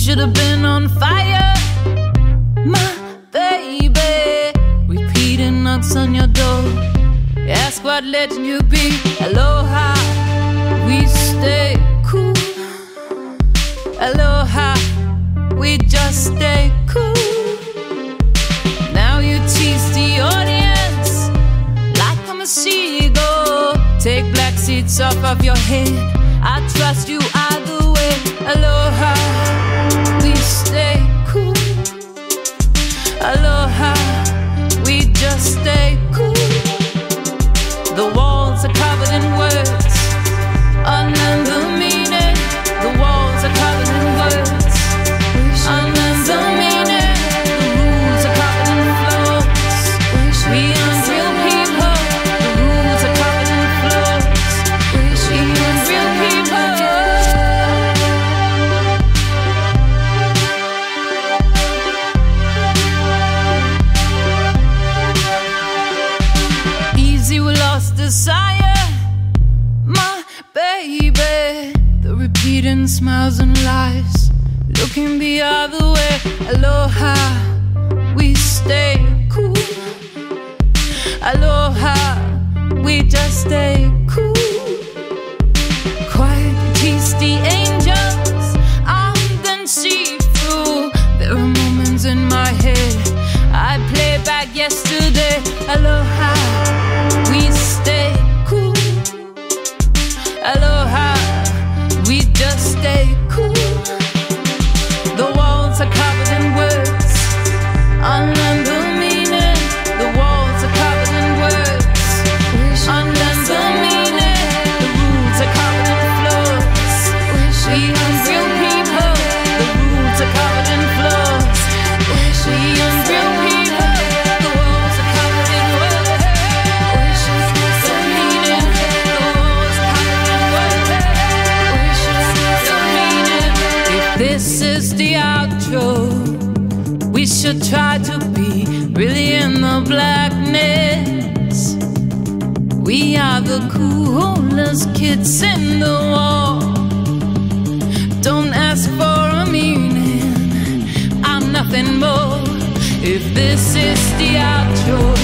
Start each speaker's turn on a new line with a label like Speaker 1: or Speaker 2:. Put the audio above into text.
Speaker 1: should have been on fire, my baby. Repeating knocks on your door. Ask what legend you be. Aloha, we stay cool. Aloha, we just stay cool. Now you tease the audience like I'm a seagull. Take black seats off of your head. I trust you either way. Aloha, stay desire, my baby. The repeating smiles and lies, looking the other way. Aloha, we stay cool. Aloha, we just stay cool. Quiet, tease the outro, we should try to be really in the blackness. We are the coolest kids in the world. Don't ask for a meaning, I'm nothing more. If this is the outro,